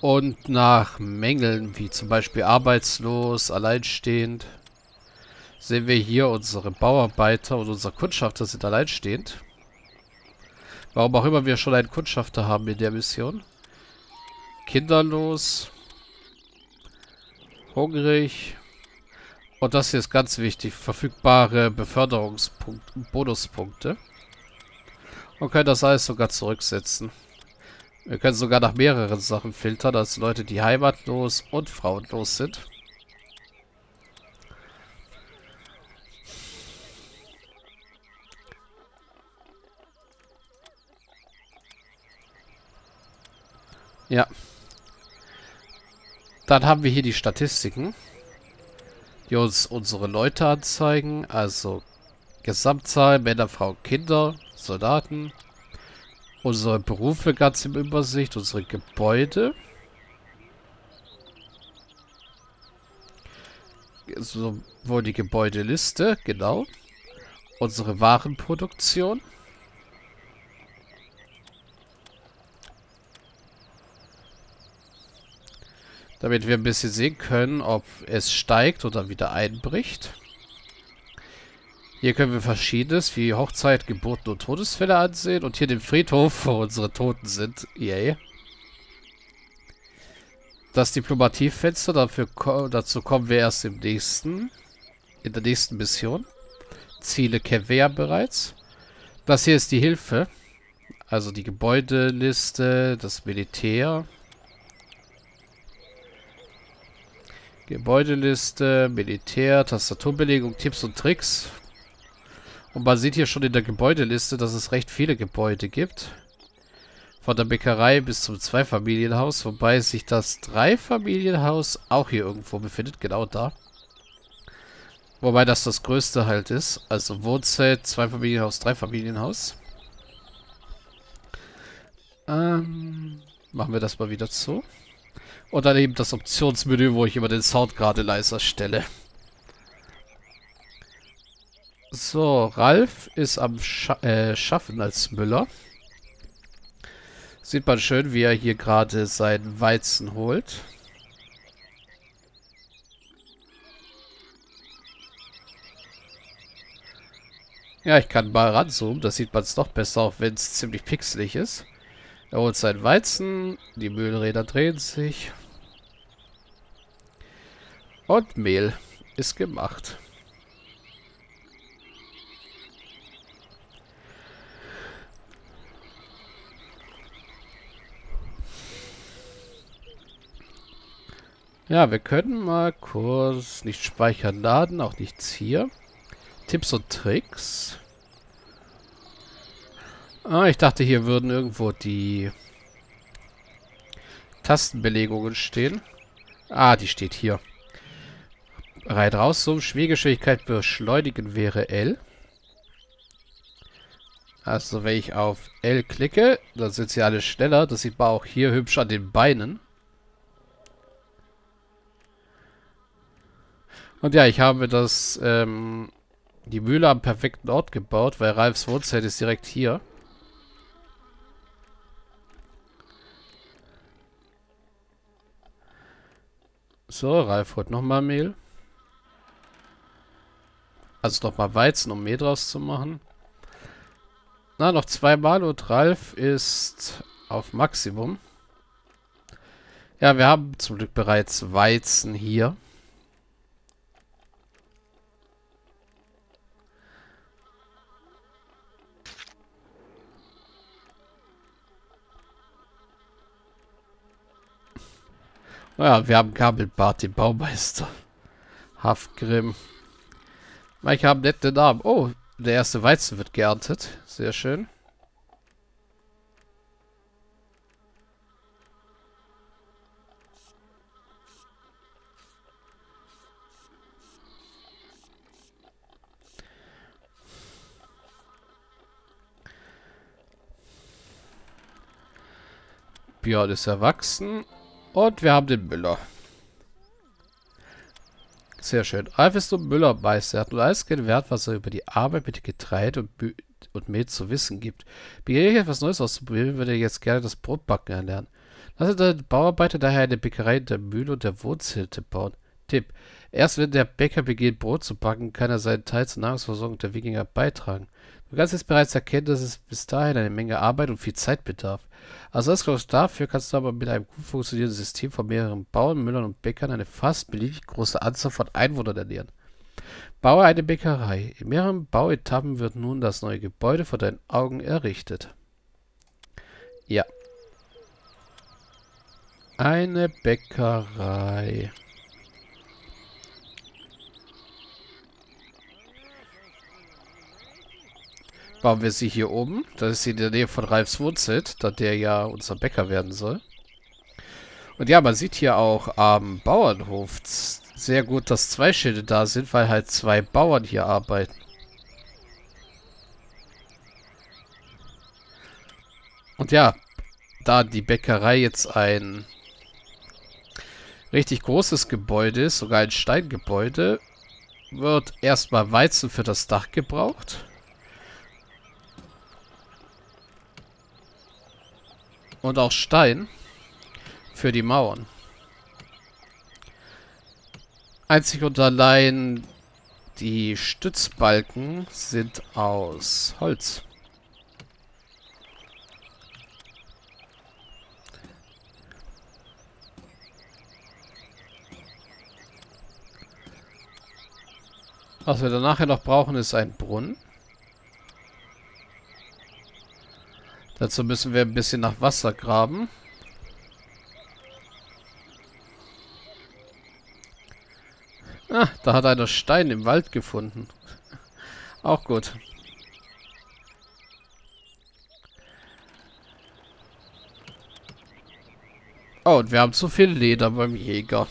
Und nach Mängeln, wie zum Beispiel arbeitslos, alleinstehend, sehen wir hier unsere Bauarbeiter und unser Kundschafter sind alleinstehend. Warum auch immer wir schon einen Kundschafter haben in der Mission. Kinderlos. Hungrig. Und das hier ist ganz wichtig. Verfügbare Beförderungspunkte, Bonuspunkte. Und können das alles sogar zurücksetzen. Wir können sogar nach mehreren Sachen filtern, als Leute, die heimatlos und frauenlos sind. Ja. Dann haben wir hier die Statistiken, die uns unsere Leute anzeigen. Also Gesamtzahl, Männer, Frauen, Kinder, Soldaten. Unsere Berufe ganz im Übersicht, unsere Gebäude. Sowohl die Gebäudeliste, genau. Unsere Warenproduktion. Damit wir ein bisschen sehen können, ob es steigt oder wieder einbricht. Hier können wir Verschiedenes wie Hochzeit, Geburten und Todesfälle ansehen. Und hier den Friedhof, wo unsere Toten sind. Yay. Das Diplomatiefenster, dafür, dazu kommen wir erst im nächsten, in der nächsten Mission. Ziele kennen wir ja bereits. Das hier ist die Hilfe. Also die Gebäudeliste, das Militär. Gebäudeliste, Militär, Tastaturbelegung, Tipps und Tricks. Und man sieht hier schon in der Gebäudeliste, dass es recht viele Gebäude gibt. Von der Bäckerei bis zum Zweifamilienhaus, wobei sich das Dreifamilienhaus auch hier irgendwo befindet, genau da. Wobei das das größte halt ist. Also Wohnzelt, Zweifamilienhaus, Dreifamilienhaus. Ähm, machen wir das mal wieder zu. Und dann eben das Optionsmenü, wo ich immer den Sound gerade leiser stelle. So, Ralf ist am Scha äh, Schaffen als Müller. Sieht man schön, wie er hier gerade seinen Weizen holt. Ja, ich kann mal ranzoomen. Da sieht man es noch besser, auch wenn es ziemlich pixelig ist. Er holt seinen Weizen. Die Mühlräder drehen sich. Und Mehl ist gemacht. Ja, wir können mal kurz nicht speichern, laden, auch nichts hier. Tipps und Tricks. Ah, ich dachte, hier würden irgendwo die Tastenbelegungen stehen. Ah, die steht hier. Reit raus, so Schwierigkeit beschleunigen wäre L. Also wenn ich auf L klicke, dann sind sie alle schneller. Das sieht man auch hier hübsch an den Beinen. Und ja, ich habe das, ähm, die Mühle am perfekten Ort gebaut, weil Ralfs Wohnzelt ist direkt hier. So, Ralf holt nochmal Mehl. Also nochmal Weizen, um Mehl draus zu machen. Na, noch zweimal und Ralf ist auf Maximum. Ja, wir haben zum Glück bereits Weizen hier. Naja, wir haben Kabelbart, den Baumeister. Haftgrim. Manche haben nette Namen. Oh, der erste Weizen wird geerntet. Sehr schön. Björn ist erwachsen. Und wir haben den Müller. Sehr schön. Ralf ist ein Müllermeister. Er hat nur alles gelernt, was er über die Arbeit mit Getreide und, und Mehl zu wissen gibt. Begehre ich etwas Neues auszuprobieren, würde er jetzt gerne das Brotbacken erlernen. Also der Bauarbeiter daher eine Bäckerei in der Mühle und der Wohnzelte bauen. Tipp. Erst wenn der Bäcker beginnt, Brot zu backen, kann er seinen Teil zur Nahrungsversorgung der Wikinger beitragen. Du kannst jetzt bereits erkennen, dass es bis dahin eine Menge Arbeit und viel Zeit bedarf. Als Ausgleich dafür kannst du aber mit einem gut funktionierenden System von mehreren Bauern, Müllern und Bäckern eine fast beliebig große Anzahl von Einwohnern ernähren. Baue eine Bäckerei. In mehreren Bauetappen wird nun das neue Gebäude vor deinen Augen errichtet. Ja. Eine Bäckerei. Bauen wir sie hier oben. Das ist in der Nähe von Ralfs Wohnzelt, da der ja unser Bäcker werden soll. Und ja, man sieht hier auch am Bauernhof sehr gut, dass zwei Schilde da sind, weil halt zwei Bauern hier arbeiten. Und ja, da die Bäckerei jetzt ein richtig großes Gebäude ist, sogar ein Steingebäude, wird erstmal Weizen für das Dach gebraucht. Und auch Stein für die Mauern. Einzig und allein die Stützbalken sind aus Holz. Was wir dann nachher noch brauchen, ist ein Brunnen. Dazu müssen wir ein bisschen nach Wasser graben. Ah, da hat einer Stein im Wald gefunden. Auch gut. Oh, und wir haben zu viel Leder beim Jäger.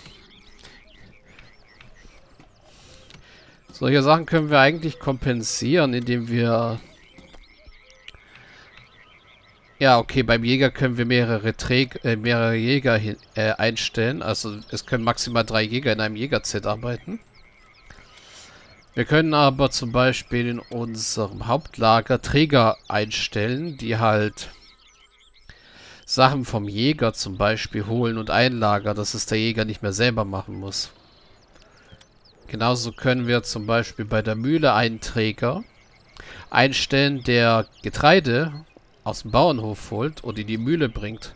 Solche Sachen können wir eigentlich kompensieren, indem wir ja, okay, beim Jäger können wir mehrere, Träg äh, mehrere Jäger hin, äh, einstellen. Also es können maximal drei Jäger in einem Jägerzelt arbeiten. Wir können aber zum Beispiel in unserem Hauptlager Träger einstellen, die halt Sachen vom Jäger zum Beispiel holen und einlagern, dass es der Jäger nicht mehr selber machen muss. Genauso können wir zum Beispiel bei der Mühle einen Träger einstellen, der Getreide aus dem Bauernhof holt und in die Mühle bringt.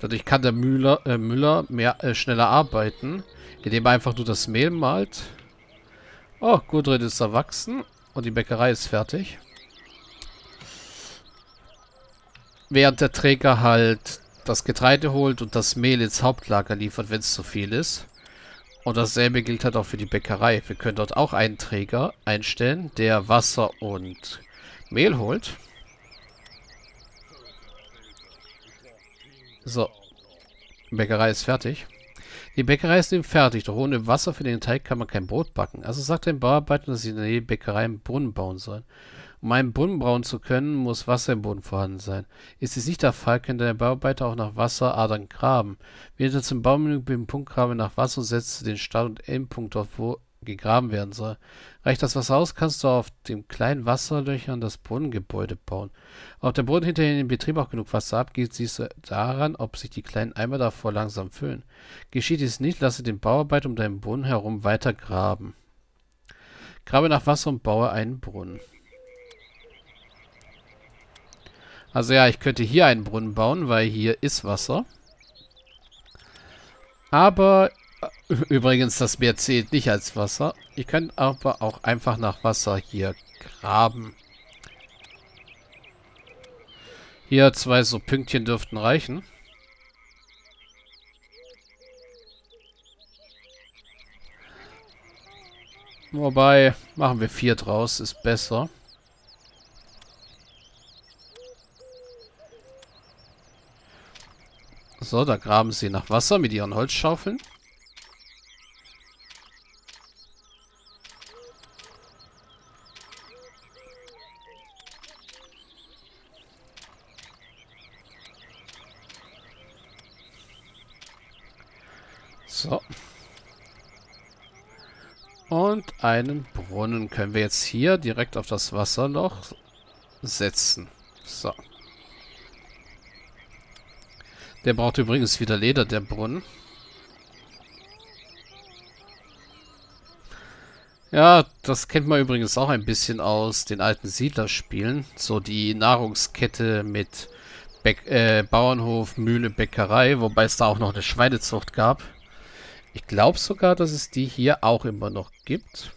Dadurch kann der Müller, äh, Müller mehr, äh, schneller arbeiten, indem er einfach nur das Mehl malt. Oh, Gudrid ist erwachsen und die Bäckerei ist fertig. Während der Träger halt das Getreide holt und das Mehl ins Hauptlager liefert, wenn es zu viel ist. Und dasselbe gilt halt auch für die Bäckerei. Wir können dort auch einen Träger einstellen, der Wasser und Mehl holt. So. Die Bäckerei ist fertig. Die Bäckerei ist eben fertig, doch ohne Wasser für den Teig kann man kein Brot backen. Also sagt ein Bauarbeiter, dass sie in der Nähe Bäckerei einen Brunnen bauen sollen. Um einen Brunnen bauen zu können, muss Wasser im Boden vorhanden sein. Ist dies nicht der Fall, könnte der Bauarbeiter auch nach Wasseradern graben. Wählt er zum Baumenü den Punkt Grabe nach Wasser und setzt den Start- und Endpunkt dort, wo gegraben werden soll. Reicht das Wasser aus, kannst du auf dem kleinen Wasserlöchern das Brunnengebäude bauen. Ob der Brunnen hinterher in den Betrieb auch genug Wasser abgibt, siehst du daran, ob sich die kleinen Eimer davor langsam füllen. Geschieht dies nicht, lasse den Bauarbeiter um deinen Brunnen herum weiter graben. Grabe nach Wasser und baue einen Brunnen. Also ja, ich könnte hier einen Brunnen bauen, weil hier ist Wasser. Aber Übrigens, das Meer zählt nicht als Wasser. Ihr könnt aber auch einfach nach Wasser hier graben. Hier zwei so Pünktchen dürften reichen. Wobei, machen wir vier draus, ist besser. So, da graben sie nach Wasser mit ihren Holzschaufeln. So. Und einen Brunnen können wir jetzt hier direkt auf das Wasserloch setzen. So. Der braucht übrigens wieder Leder, der Brunnen. Ja, das kennt man übrigens auch ein bisschen aus den alten Siedlerspielen. So die Nahrungskette mit Bäck äh, Bauernhof, Mühle, Bäckerei, wobei es da auch noch eine Schweinezucht gab. Ich glaube sogar, dass es die hier auch immer noch gibt.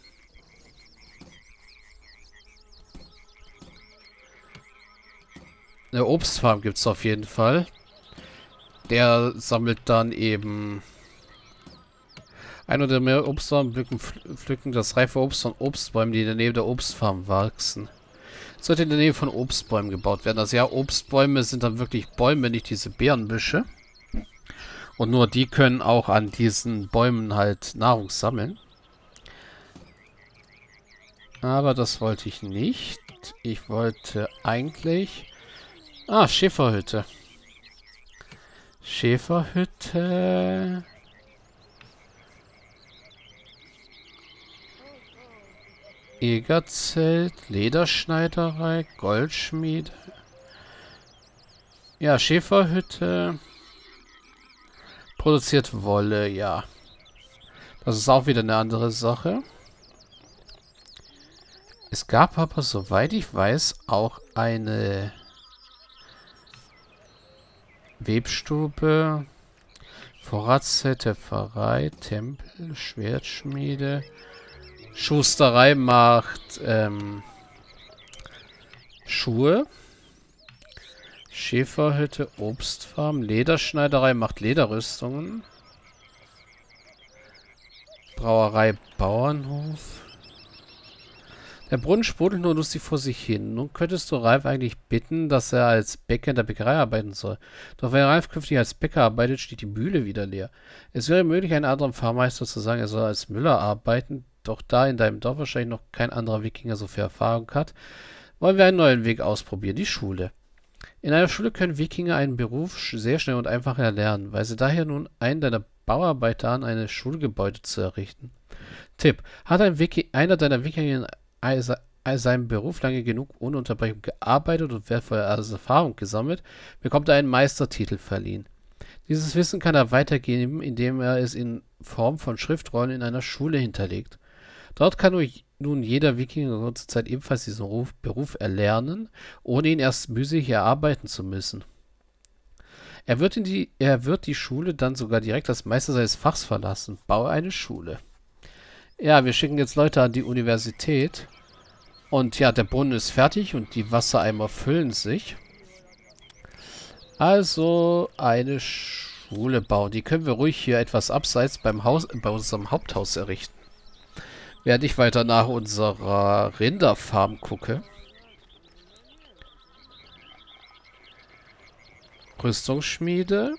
Eine Obstfarm gibt es auf jeden Fall. Der sammelt dann eben ein oder mehr Obstfarmen pflücken, pflücken das reife Obst von Obstbäumen, die in der Nähe der Obstfarm wachsen. Sollte in der Nähe von Obstbäumen gebaut werden. Also ja, Obstbäume sind dann wirklich Bäume, nicht diese Beerenbüsche. Und nur die können auch an diesen Bäumen halt Nahrung sammeln. Aber das wollte ich nicht. Ich wollte eigentlich... Ah, Schäferhütte. Schäferhütte... Egerzelt, Lederschneiderei, Goldschmiede. Ja, Schäferhütte. Produziert Wolle, ja. Das ist auch wieder eine andere Sache. Es gab aber, soweit ich weiß, auch eine Webstube, Vorratszelt, Töpferei, Tempel, Schwertschmiede, Schusterei macht ähm, Schuhe. Schäferhütte, Obstfarm. Lederschneiderei macht Lederrüstungen. Brauerei, Bauernhof. Der Brunnen sprudelt nur lustig vor sich hin. Nun könntest du Ralf eigentlich bitten, dass er als Bäcker in der Bäckerei arbeiten soll. Doch wenn Ralf künftig als Bäcker arbeitet, steht die Mühle wieder leer. Es wäre möglich, einem anderen Fahrmeister zu sagen, er soll als Müller arbeiten, doch da in deinem Dorf wahrscheinlich noch kein anderer Wikinger so viel Erfahrung hat, wollen wir einen neuen Weg ausprobieren, die Schule. In einer Schule können Wikinger einen Beruf sehr schnell und einfach erlernen. Weise daher nun einen deiner Bauarbeiter an, ein Schulgebäude zu errichten. Tipp. Hat ein Wiki, einer deiner Wikinger in seinem Beruf lange genug ohne Unterbrechung gearbeitet und wertvolle Erfahrung gesammelt, bekommt er einen Meistertitel verliehen. Dieses Wissen kann er weitergeben, indem er es in Form von Schriftrollen in einer Schule hinterlegt. Dort kann nun jeder Wikinger kurze Zeit ebenfalls diesen Ruf, Beruf erlernen, ohne ihn erst mühselig erarbeiten zu müssen. Er wird, die, er wird die Schule dann sogar direkt als Meister seines Fachs verlassen. Baue eine Schule. Ja, wir schicken jetzt Leute an die Universität. Und ja, der Brunnen ist fertig und die Wassereimer füllen sich. Also eine Schule bauen. Die können wir ruhig hier etwas abseits beim Haus, bei unserem Haupthaus errichten. Während ich weiter nach unserer Rinderfarm gucke. Rüstungsschmiede.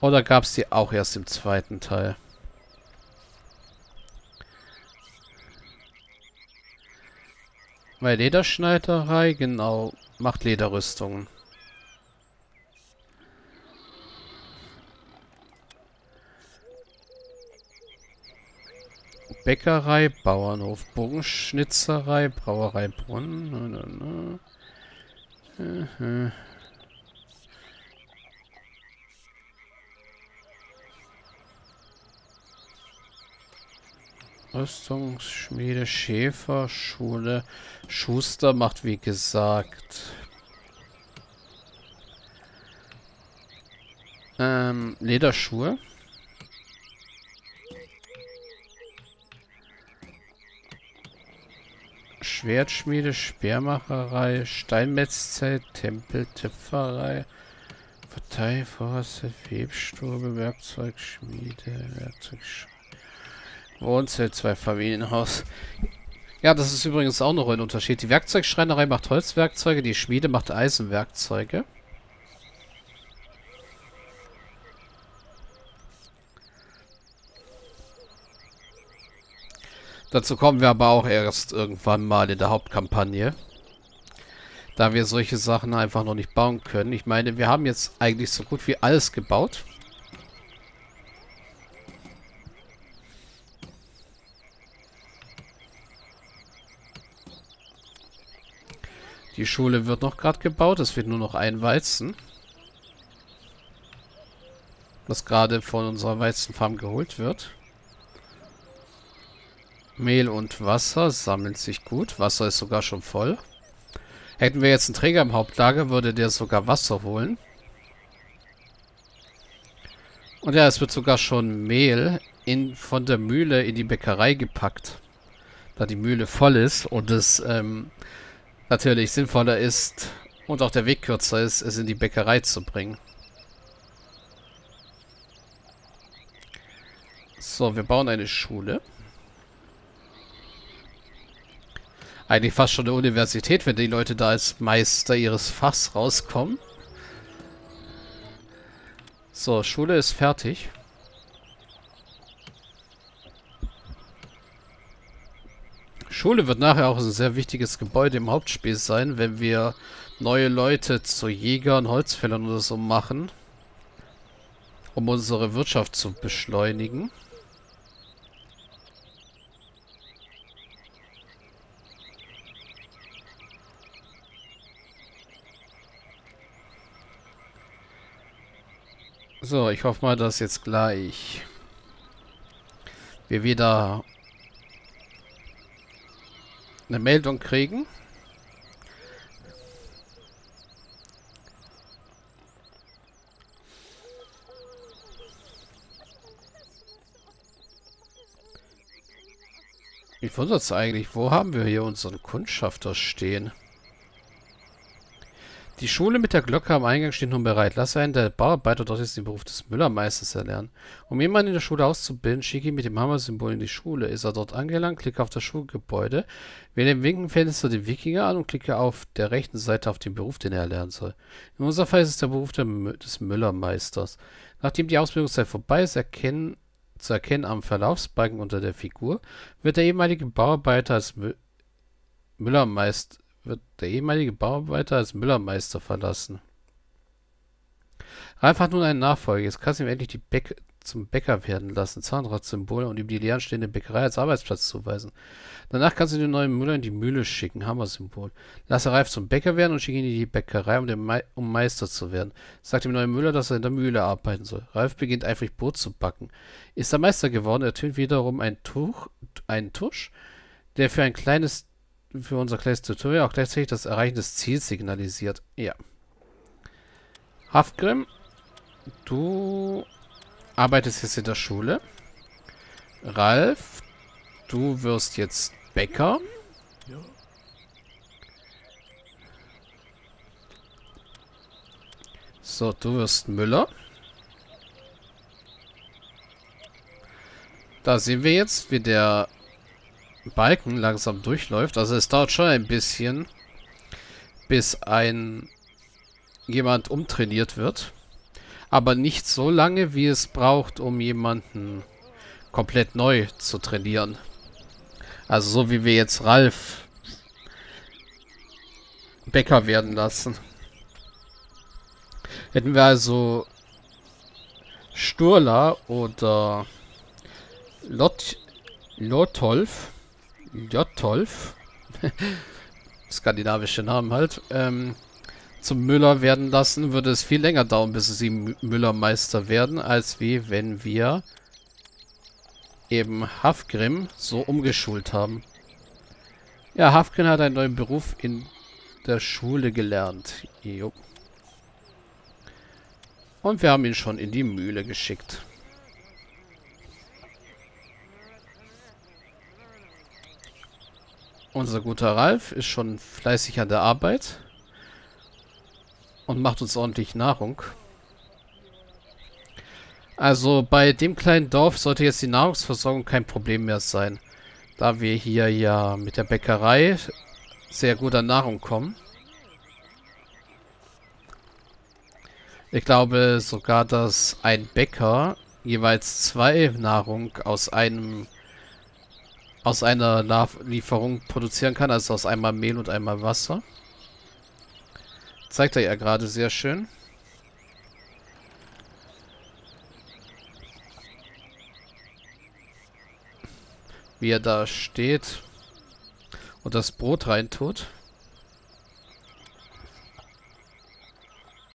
Oder gab es die auch erst im zweiten Teil? Bei Lederschneiderei, genau, macht Lederrüstungen. Bäckerei, Bauernhof, Bogenschnitzerei, Brauerei Brunnen. Rüstungsschmiede, Schäfer, Schule, Schuster macht wie gesagt. Ähm, Lederschuhe. Schwertschmiede, Speermacherei, Steinmetzzelt, Tempel, Töpferei, Partei, Forste, Webstube, Werkzeugschmiede, Werkzeugschmiede, Wohnzelt, zwei Familienhaus. Ja, das ist übrigens auch noch ein Unterschied. Die Werkzeugschreinerei macht Holzwerkzeuge, die Schmiede macht Eisenwerkzeuge. Dazu kommen wir aber auch erst irgendwann mal in der Hauptkampagne. Da wir solche Sachen einfach noch nicht bauen können. Ich meine, wir haben jetzt eigentlich so gut wie alles gebaut. Die Schule wird noch gerade gebaut. Es wird nur noch ein Weizen. Das gerade von unserer Weizenfarm geholt wird. Mehl und Wasser sammeln sich gut. Wasser ist sogar schon voll. Hätten wir jetzt einen Träger im Hauptlager, würde der sogar Wasser holen. Und ja, es wird sogar schon Mehl in, von der Mühle in die Bäckerei gepackt. Da die Mühle voll ist und es ähm, natürlich sinnvoller ist und auch der Weg kürzer ist, es in die Bäckerei zu bringen. So, wir bauen eine Schule. Eigentlich fast schon eine Universität, wenn die Leute da als Meister ihres Fachs rauskommen. So, Schule ist fertig. Schule wird nachher auch ein sehr wichtiges Gebäude im Hauptspiel sein, wenn wir neue Leute zu Jägern, Holzfällern oder so machen, um unsere Wirtschaft zu beschleunigen. So, ich hoffe mal, dass jetzt gleich wir wieder eine Meldung kriegen. Wie wundert es eigentlich? Wo haben wir hier unseren Kundschafter stehen? Die Schule mit der Glocke am Eingang steht nun bereit. Lasse einen der Bauarbeiter dort jetzt den Beruf des Müllermeisters erlernen. Um jemanden in der Schule auszubilden, schicke ihn mit dem Hammersymbol in die Schule. Ist er dort angelangt, klicke auf das Schulgebäude, wähle im Winkenfenster den Wikinger an und klicke auf der rechten Seite auf den Beruf, den er erlernen soll. In unserem Fall ist es der Beruf der, des Müllermeisters. Nachdem die Ausbildungszeit vorbei ist, erkennen, zu erkennen am Verlaufsbalken unter der Figur, wird der ehemalige Bauarbeiter als Mü Müllermeister wird der ehemalige Bauarbeiter als Müllermeister verlassen. Ralf hat nun einen Nachfolger. Jetzt kannst du ihm endlich die Bäck zum Bäcker werden lassen, Zahnradsymbol und ihm die leerstehende Bäckerei als Arbeitsplatz zuweisen. Danach kannst du den neuen Müller in die Mühle schicken, Hammersymbol. Lasse Ralf zum Bäcker werden und schicke ihn in die Bäckerei, um, Me um Meister zu werden. Sagt dem neuen Müller, dass er in der Mühle arbeiten soll. Ralf beginnt eifrig Brot zu backen. Ist er Meister geworden, ertönt wiederum ein Tuch, ein Tusch, der für ein kleines für unser kleines Tutorial auch gleichzeitig das Erreichen des Ziels signalisiert. Ja. Hafgrim, du arbeitest jetzt in der Schule. Ralf, du wirst jetzt Bäcker. So, du wirst Müller. Da sehen wir jetzt, wie der Balken langsam durchläuft. Also es dauert schon ein bisschen, bis ein jemand umtrainiert wird. Aber nicht so lange, wie es braucht, um jemanden komplett neu zu trainieren. Also so wie wir jetzt Ralf Bäcker werden lassen. Hätten wir also Sturla oder Lot Lotolf Jottolf, skandinavische Namen halt, ähm, zum Müller werden lassen, würde es viel länger dauern, bis sie Müllermeister werden, als wie wenn wir eben Hafgrim so umgeschult haben. Ja, Hafgrim hat einen neuen Beruf in der Schule gelernt. Jo. Und wir haben ihn schon in die Mühle geschickt. Unser guter Ralf ist schon fleißig an der Arbeit und macht uns ordentlich Nahrung. Also bei dem kleinen Dorf sollte jetzt die Nahrungsversorgung kein Problem mehr sein, da wir hier ja mit der Bäckerei sehr gut an Nahrung kommen. Ich glaube sogar, dass ein Bäcker jeweils zwei Nahrung aus einem aus einer Lieferung produzieren kann, also aus einmal Mehl und einmal Wasser. Zeigt er ja gerade sehr schön. Wie er da steht und das Brot reintut.